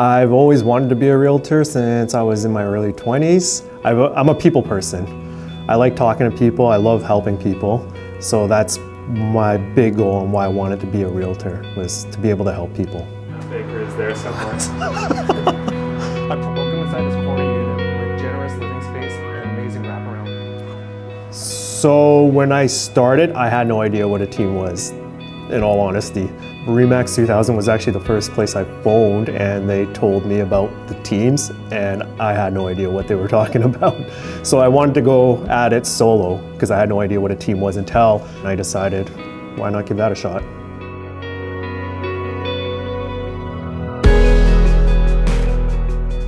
I've always wanted to be a realtor since I was in my early 20s. i am a people person. I like talking to people, I love helping people. So that's my big goal and why I wanted to be a realtor was to be able to help people. Baker is there somewhere. I'm welcome inside this corner unit with generous living space and amazing wraparound. So when I started, I had no idea what a team was, in all honesty. Remax 2000 was actually the first place I phoned and they told me about the teams and I had no idea what they were talking about. So I wanted to go at it solo because I had no idea what a team was until I decided why not give that a shot.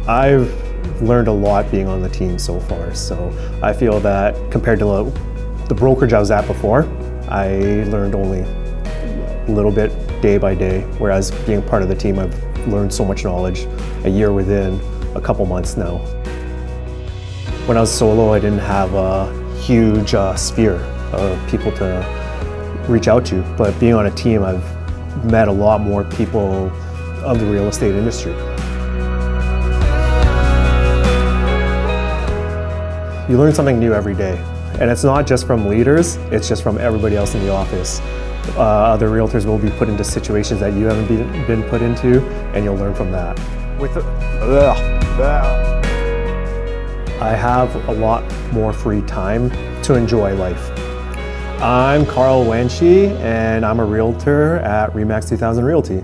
I've learned a lot being on the team so far. So I feel that compared to the brokerage I was at before, I learned only little bit day by day, whereas being part of the team, I've learned so much knowledge a year within a couple months now. When I was solo, I didn't have a huge uh, sphere of people to reach out to, but being on a team, I've met a lot more people of the real estate industry. You learn something new every day, and it's not just from leaders, it's just from everybody else in the office uh, other realtors will be put into situations that you haven't been, been put into, and you'll learn from that. With the, I have a lot more free time to enjoy life. I'm Carl Wanchi, and I'm a realtor at Remax 2000 Realty.